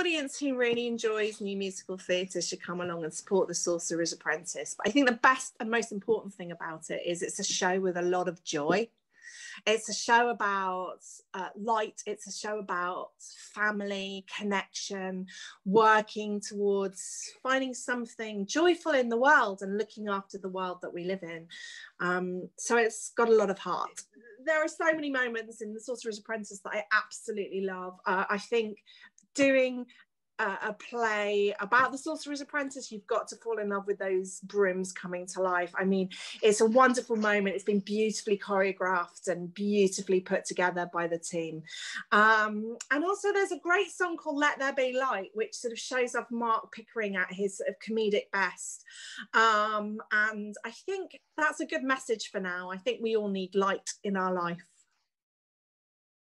audience who really enjoys new musical theatre should come along and support The Sorcerer's Apprentice. But I think the best and most important thing about it is it's a show with a lot of joy. It's a show about uh, light, it's a show about family, connection, working towards finding something joyful in the world and looking after the world that we live in. Um, so it's got a lot of heart. There are so many moments in The Sorcerer's Apprentice that I absolutely love. Uh, I think doing a, play about the sorcerer's apprentice you've got to fall in love with those brooms coming to life. I mean it's a wonderful moment. It's been beautifully choreographed and beautifully put together by the team. Um, and also there's a great song called let there be light which sort of shows off mark pickering at his sort of comedic best. Um, and i think that's a good message for now. I think we all need light in our life